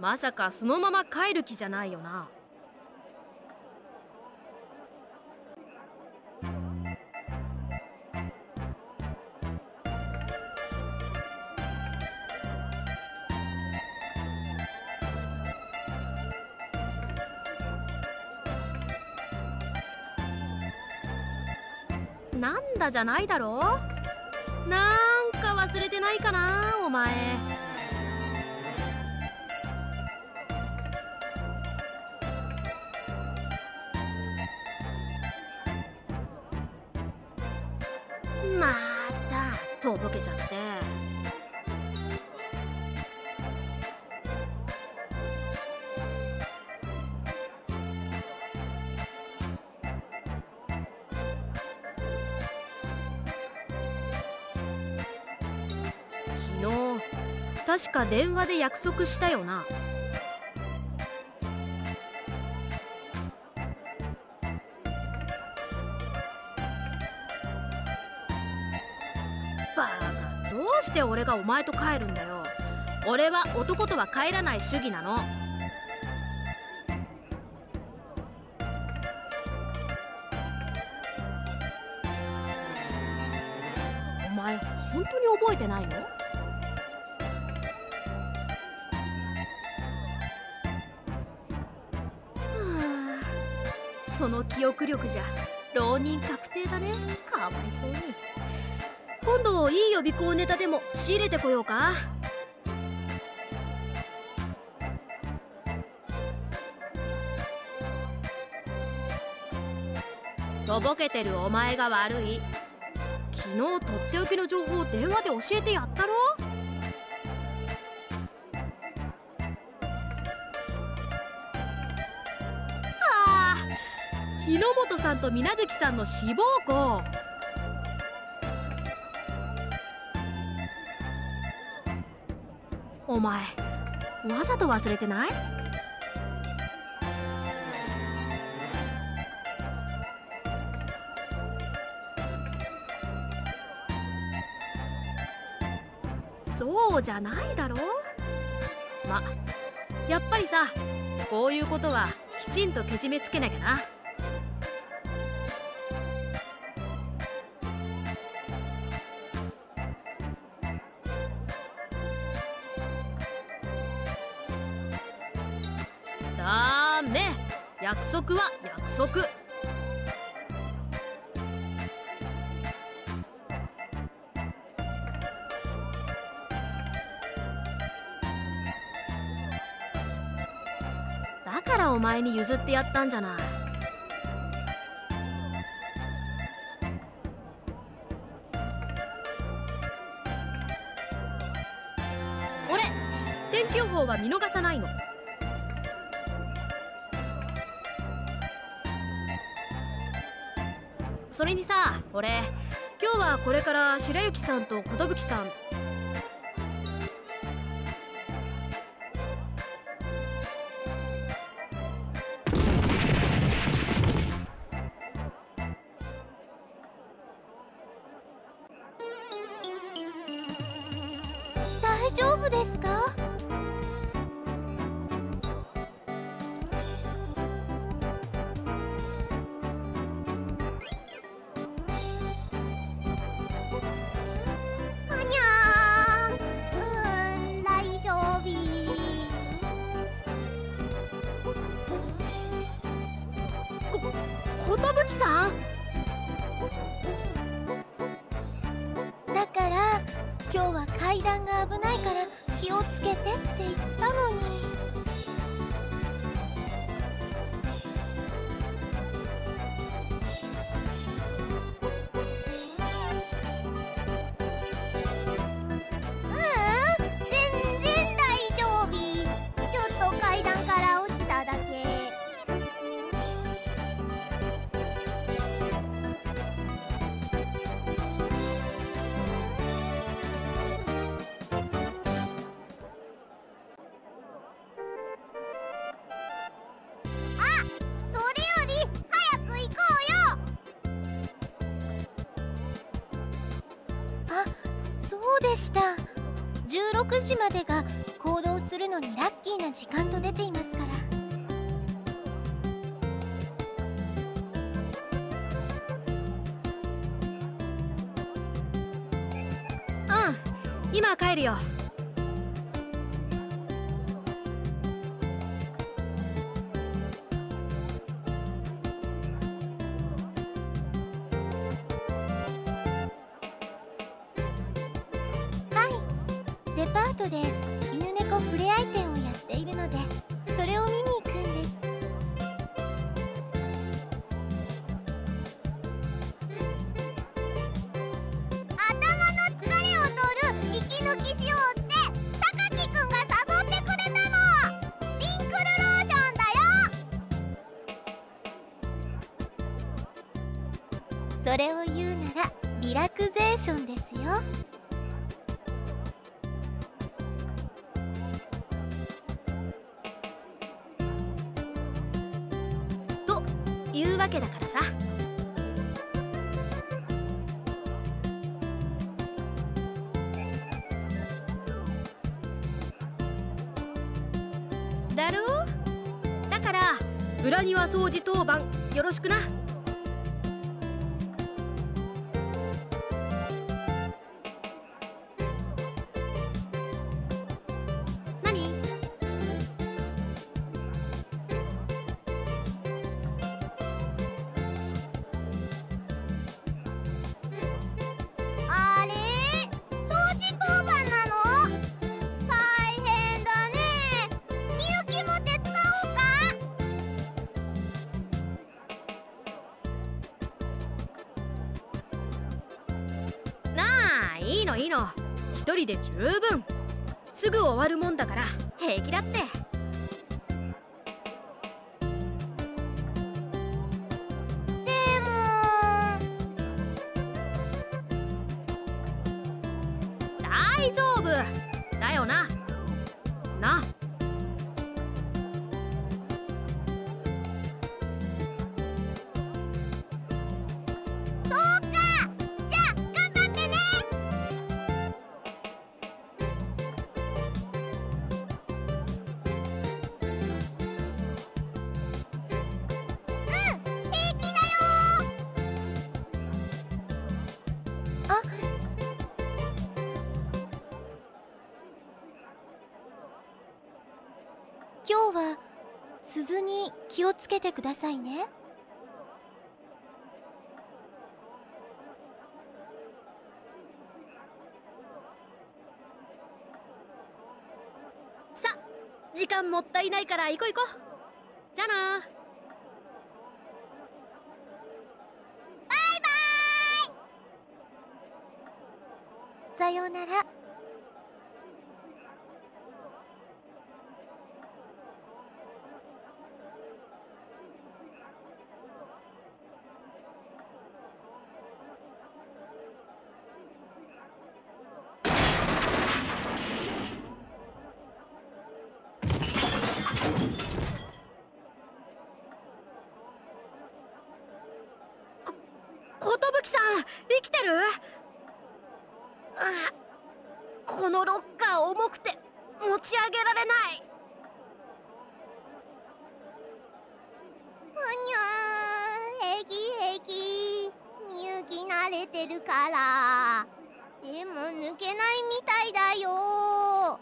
まさかそのまま帰る気じゃないよな。なんだじゃないだろなんか忘れてないかなお前。電話で約束したよな。バカどうして俺がお前と帰るんだよ。俺は男とは帰らない主義なの。お前本当に覚えてないの？その記憶力じゃ浪人確定だね。かわいそうに。今度いい予備校ネタでも仕入れてこようか。とぼけてるお前が悪い。昨日とっておきの情報を電話で教えてやったろ。日本さんと皆月さんの志望校。お前わざと忘れてない？そうじゃないだろ？まやっぱりさこういうことはきちんとけじめつけなきゃな。束は約束。だからお前に譲ってやったんじゃない。俺天気予報は見逃さないの。それにさ俺今日はこれから白雪さんと寿さん寿さん？までが行動するのにラッキーな時間と出ていますから。今帰るよ。ゼーションですよ。というわけだからさ。だろう？だから。裏庭掃除当番。よろしくな。のいいの。一人で十分。すぐ終わるもんだから。平気だって。今日は鈴に気をつけてくださいね。さ時間もったいないから行こう行こう。じゃあな。バイバイ。さようなら寿さん生きてるあこのロッカー重くて持ち上げられない。ふにゃー平気平気みゆき慣れてるからでも抜けないみたいだよ。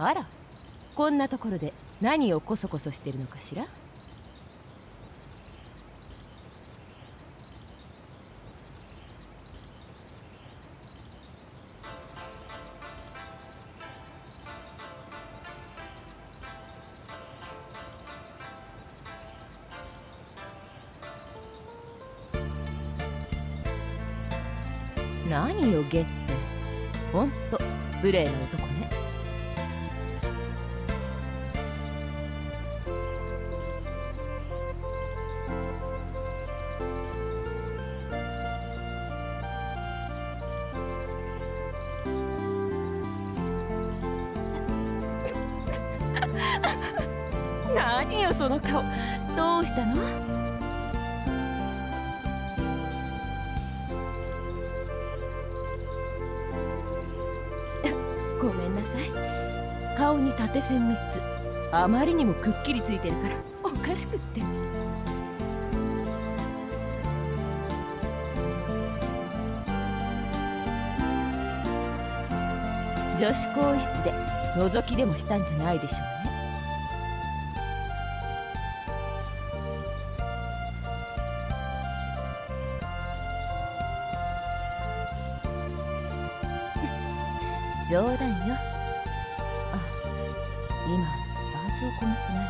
あらこんなところで何をこそこそしてるのかしら？何よゲってほんと無礼な男。何よその顔。どうしたの？ごめんなさい。顔に縦線3つ。あまりにもくっきりついてるから。おかしくって。女子更衣室で覗きでもしたんじゃないでしょう。冗談よ。あ今バーツをこもってない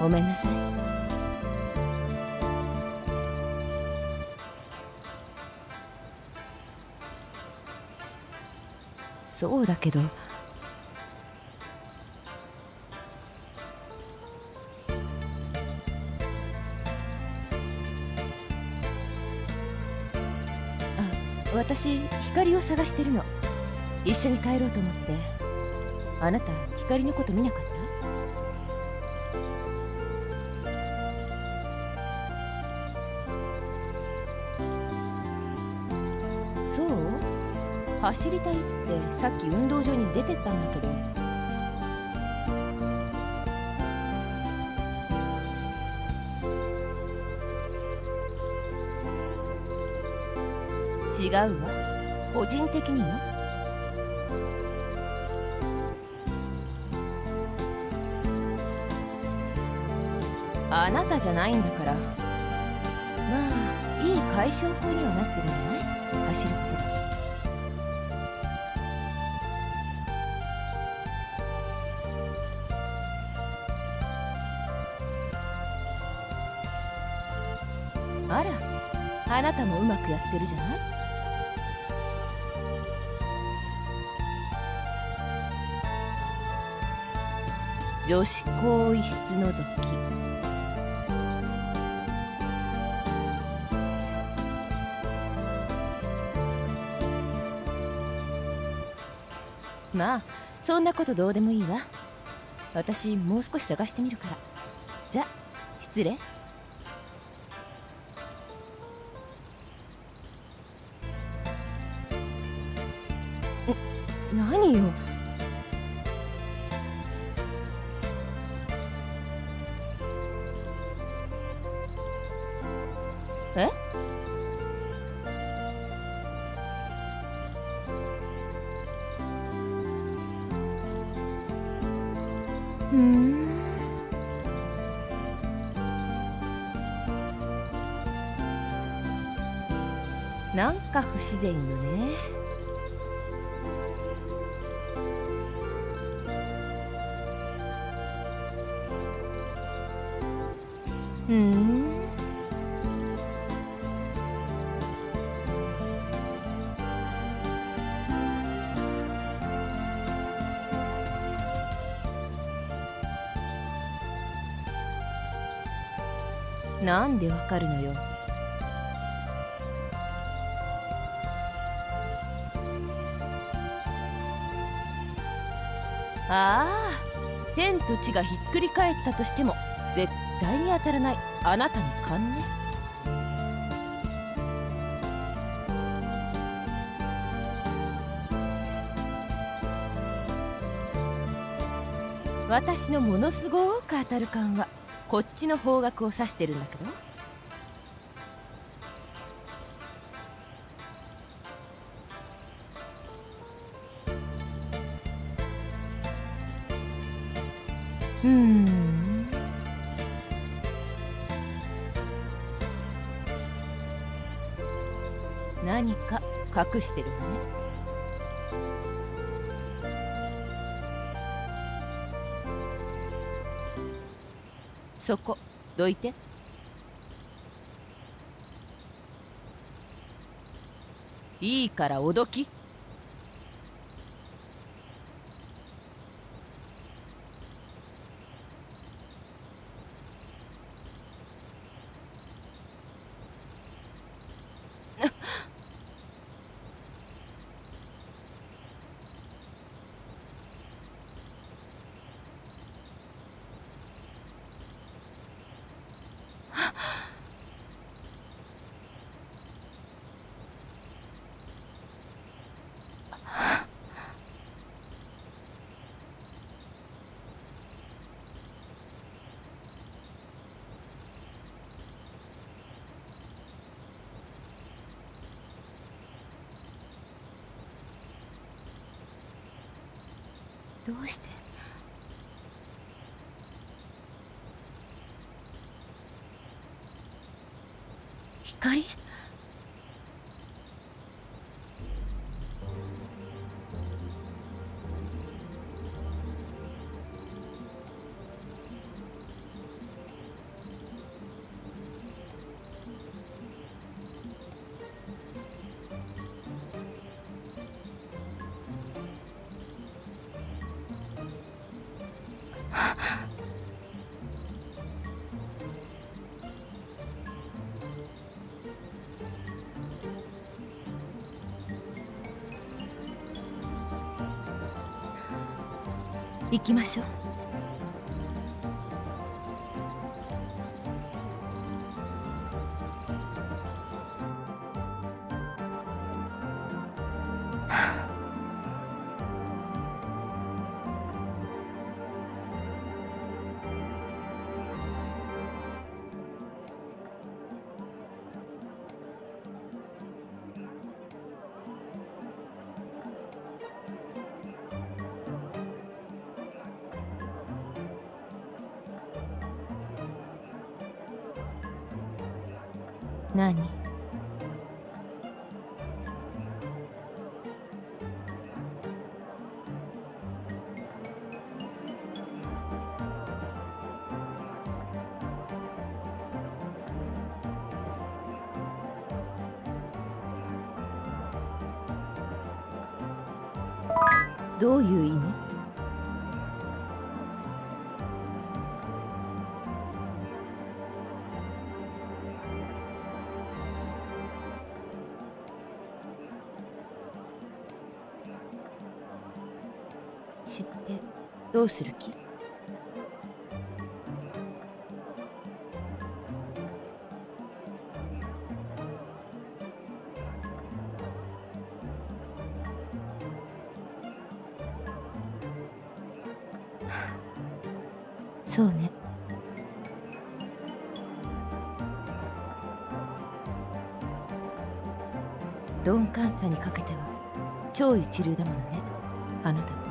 ごめんなさい。そうだけど私光を探してるの。一緒に帰ろうと思って。あなた光のこと見なかった？そう？走りたいってさっき運動場に出てったんだけど。違うわ個人的に？よあなたじゃないんだから。まあいい解消法にはなってるんじゃない？走ること。があらあなたもうまくやってるじゃない？女子更衣室のぞきまあそんなことどうでもいいわ。私もう少し探してみるから。じゃ失礼。何よ？うん。なんでわかるのよ。ああ天と地がひっくり返ったとしても絶対に当たらないあなたの勘ね。私のものすごく当たる勘はこっちの方角を指してるんだけど。うん。何か隠してるわね。そこどいて。いいからおどき。どうして？光？行きましょう。どういう意味？知ってどうする気？一流だものね。あなたって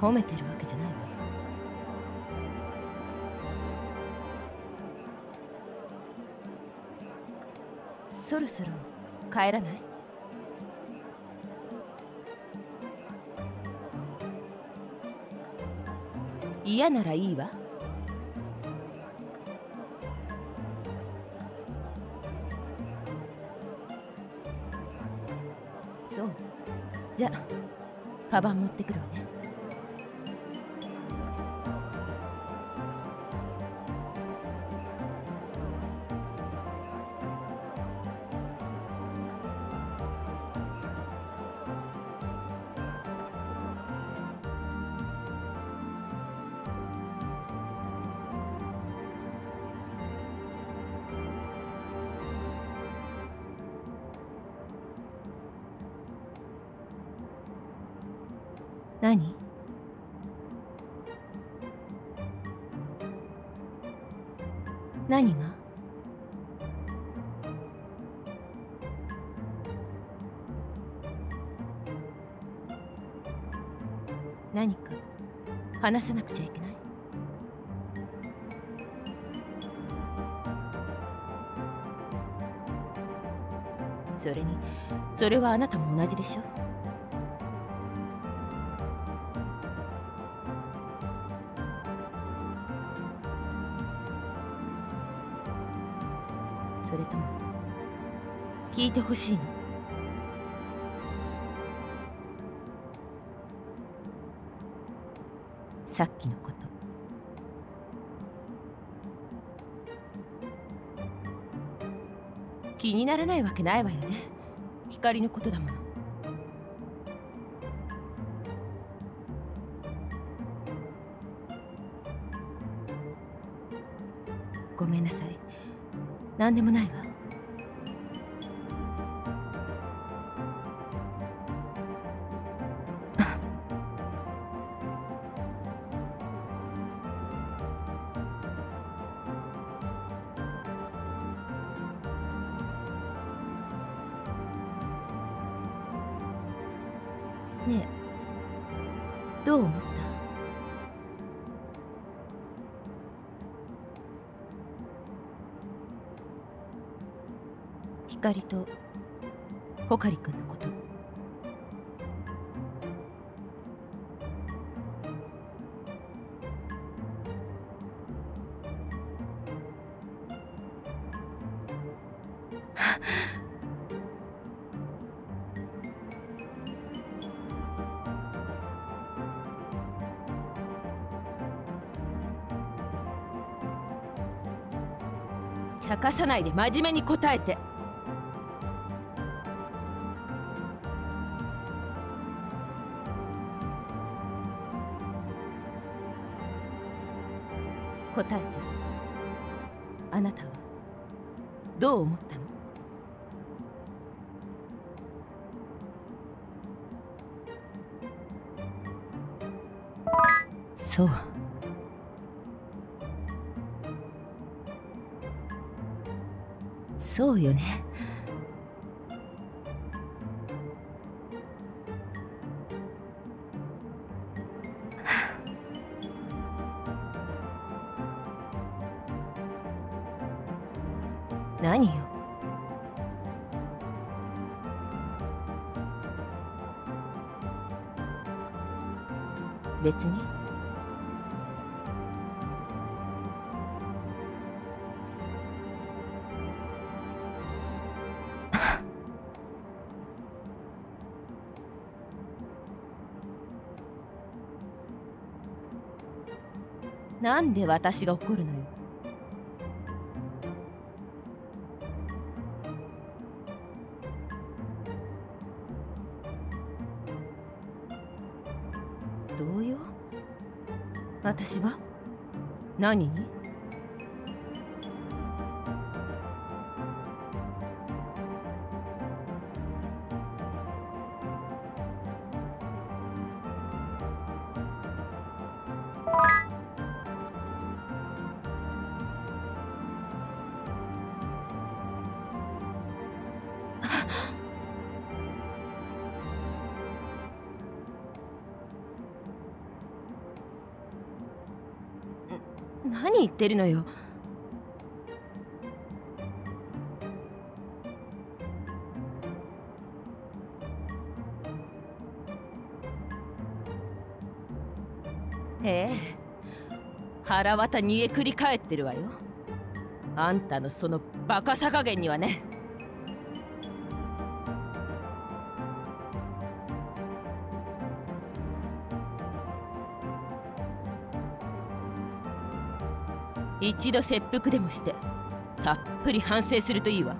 褒めてるわけじゃないわ。よそろそろ帰らない？嫌ならいいわ。カバン持ってくるわね。何？何が？何か？話さなくちゃいけない？それにそれはあなたも同じでしょ？てほしいの。さっきのこと。気にならないわけないわよね。光のことだもの。ごめんなさい。何でもないわ。光とホカリ君のこと。茶化さないで真面目に答えて。答えて。あなたはどう思ったの？そう。そうよね。なんで私が怒るのよ。どうよ？私が？何？にってるのよ。ええ。腹渡煮えくり返ってるわよ。あんたのそのバカさ加減にはね。一度切腹でもしてたっぷり反省するといいわ。